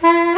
Bye.